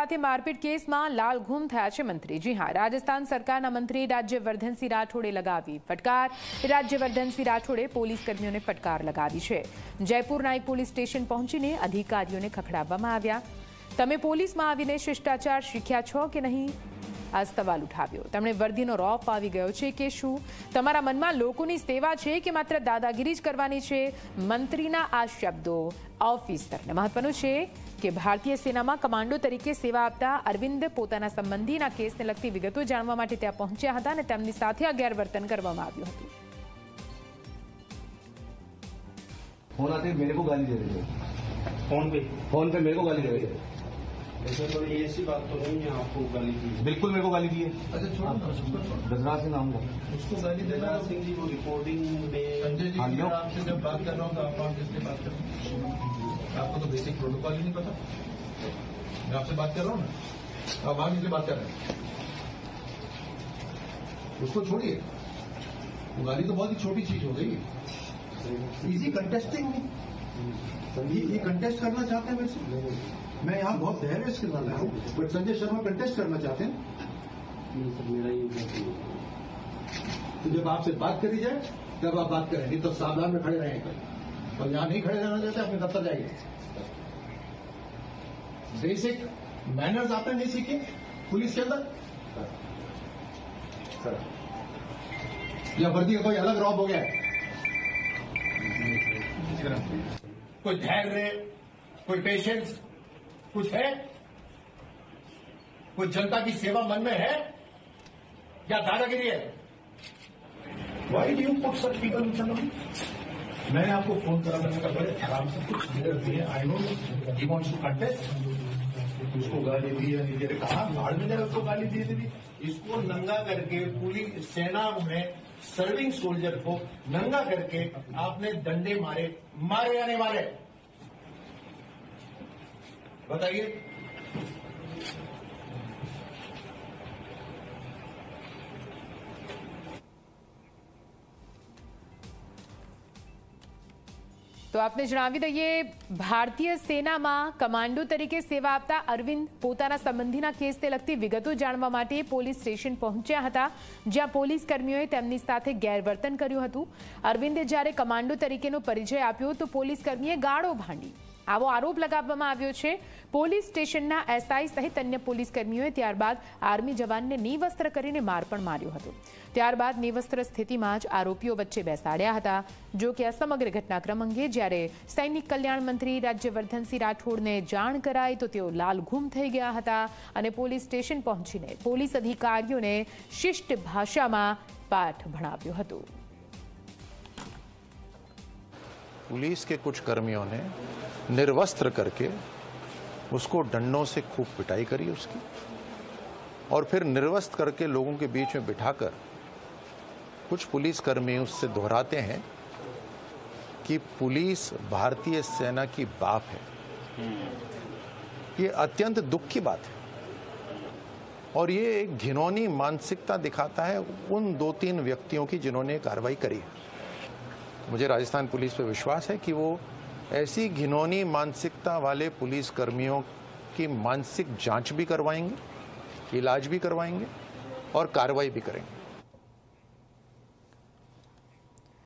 સાથે મારપીટ કેસમાં લાલ ગુમ થયા છે મંત્રી જી હા રાજસ્થાન સરકારના મંત્રી રાજ્યવર્ધનસિંહ રાઠોડે લગાવી ફટકાર રાજ્યવર્ધનસિંહ રાઠોડે પોલીસ કર્મીઓને ફટકાર લગાવી છે જયપુર નાયક પોલીસ સ્ટેશન પહોંચીને અધિકારીઓને ખખડાવવામાં આવ્યા તમે પોલીસમાં આવીને શિષ્ટાચાર શીખ્યા છો કે નહીં આ સવાલ ઉઠાવ્યો તેમણે વર્દીનો રોપ આવી ગયો છે કે શું તમારા મનમાં લોકોની સેવા છે કે માત્ર દાદાગીરી જ કરવાની છે મંત્રીના આ શબ્દો ઓફિસરને મહત્વનું છે કે ભારતીય સેનામાં કમાન્ડો તરીકે સેવા આપતા અરવિંદ પોતાના સંબંધીના કેસને લગતી વિગતો જાણવા માટે ત્યાં પહોંચ્યા હતા અને તેમની સાથે આ ગેરવર્તન કરવામાં આવ્યું હતું फोन आते ही मेरे को गाली दे रहे थे फोन पे फोन पे मेरे को गाली दे रहे थे ऐसे तो ये ऐसी बात तो नहीं है आपको गाली दी बिल्कुल मेरे को गाली दी है। अच्छा उसको गजराज सिंह नाम का उसको गाली देना सिंह जी को रिकॉर्डिंग में संजय जी हाँ, मैं। आपसे जब बात कर रहा हूँ तो आप आप किससे बात कर रहे हैं? आपको तो बेसिक प्रोटोकॉल ही नहीं पता। मैं आपसे बात कर रहा हूँ ना आप वहाँ किससे बात कर रहे हैं? उसको छोड़िए। वो गाली तो बहुत ही छोटी चीज़ हो गई। इजी कंटेस्टिंग ये ये कंटेस्ट करना चाहते हैं मेरे से? मैं यहाँ बहुत धैर्य से रहा हूँ बट संजय शर्मा कंटेस्ट करना चाहते हैं। तो जब आपसे बात करी जाए तब आप बात करें नहीं तो सावधान में खड़े रहेंगे और यहाँ नहीं खड़े रहना चाहते अपने दफ्तर जाइए। बेसिक मैनर्स आपने नहीं सीखे? पुलिस के अंदर? या वर्दी का कोई अलग रॉब हो गया कोई धैर्य कोई पेशेंस कुछ है? कुछ जनता की सेवा मन में है? या दादागिरी है? Why do you put such people in me आपको फ़ोन करा मैंने कहा, बड़े आराम से कुछ देर दिए I know he wants to contest उसको गाली दी या नहीं दे कहा बाढ़ में उसको गाली दी थी इसको नंगा करके पूरी सेना में सर्विंग सोल्जर को नंगा करके आपने डंडे मारे मारे नहीं मारे बताइए તો આપને જણાવી દઈએ ભારતીય સેનામાં કમાન્ડો તરીકે સેવા આપતા અરવિંદ પોતાના સંબંધીના કેસને લગતી વિગતો જાણવા માટે પોલીસ સ્ટેશન પહોંચ્યા હતા જ્યાં પોલીસ કર્મીઓએ તેમની સાથે ગેરવર્તન કર્યું હતું અરવિંદે જ્યારે કમાન્ડો તરીકેનો પરિચય આપ્યો તો પોલીસ કર્મીએ ગાળો ભાંડી આવો આરોપ લગાવવામાં આવ્યો છે. પોલીસ સ્ટેશનના એસઆઈ સહિત અન્ય પોલીસ કર્મીઓએ ત્યારબાદ આર્મી જવાનને નિવસ્ત્ર કરીને માર પણ માર્યો હતો. ત્યારબાદ નિવસ્ત્ર સ્થિતિમાં જ આરોપીઓ વચ્ચે બેસાડ્યા હતા. જો કે આ સમગ્ર ઘટનાક્રમ અંગે જ્યારે સૈનિક કલ્યાણ મંત્રી રાજ્યવર્ધનસિંહ રાઠોડને જાણ કરાઈ તો તેઓ લાલઘૂમ થઈ ગયા હતા અને પોલીસ સ્ટેશન પહોંચીને પોલીસ અધિકારીઓને શિષ્ટ ભાષામાં પાઠ ભણાવ્યો હતો. पुलिस के कुछ कर्मियों ने निर्वस्त्र करके उसको डंडों से खूब पिटाई करी उसकी और फिर निर्वस्त्र करके लोगों के बीच में बिठाकर कुछ पुलिस कर्मी उससे दोहराते हैं कि पुलिस भारतीय सेना की बाप है। ये अत्यंत दुख की बात है। और ये एक घिनौनी मानसिकता दिखाता है उन दो तीन व्यक्तियों की जिन्होंने कार्रवाई करी है। मुझे राजस्थान पुलिस पर विश्वास है कि वो ऐसी घिनौनी मानसिकता वाले पुलिस कर्मियों की मानसिक जाँच भी करवाएँगे, इलाज भी करवाएँगे और कार्रवाई भी करेंगे।